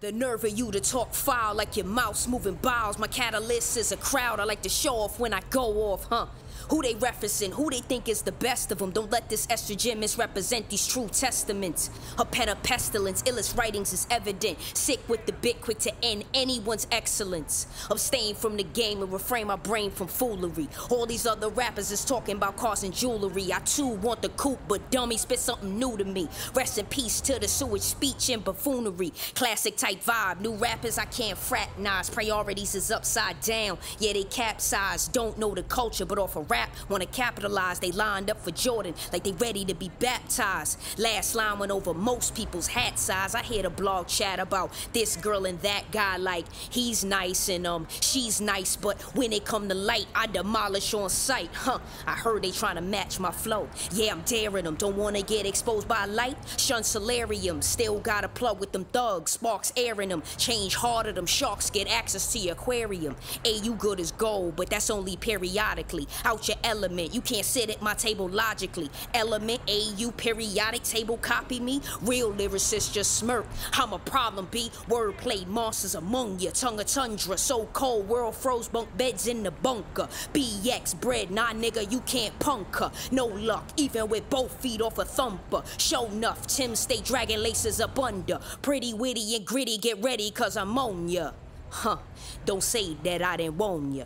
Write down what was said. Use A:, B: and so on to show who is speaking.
A: The nerve of you to talk foul like your mouse moving bowels. My catalyst is a crowd I like to show off when I go off, huh? Who they referencing, who they think is the best of them. Don't let this estrogen misrepresent these true testaments. Her pen of pestilence, illest writings is evident. Sick with the bit, quick to end anyone's excellence. Abstain from the game and refrain my brain from foolery. All these other rappers is talking about cars and jewelry. I too want the coupe, but dummy spit something new to me. Rest in peace to the sewage speech and buffoonery. Classic type vibe. New rappers I can't fraternize. Priorities is upside down. Yeah, they capsize. Don't know the culture, but off a rap wanna capitalize. They lined up for Jordan like they ready to be baptized. Last line went over most people's hat size. I hear the blog chat about this girl and that guy like he's nice and um she's nice, but when it come to light, I demolish on sight. Huh? I heard they trying to match my flow. Yeah, I'm daring them. Don't wanna get exposed by light. Shun solarium. Still gotta plug with them thugs. Sparks airing them. Change harder. Them sharks get access to your aquarium. Hey, you good as gold, but that's only periodically. Your element. You can't sit at my table logically. Element AU periodic table copy me. Real lyricists just smirk. I'm a problem, B. Wordplay monsters among you. Tongue of tundra, so cold. World froze bunk beds in the bunker. BX bread, nah nigga, you can't punk her. No luck, even with both feet off a thumper. Show enough, Tim stay dragging laces up under. Pretty witty and gritty, get ready, cause I'm on ya. Huh, don't say that I didn't warn ya.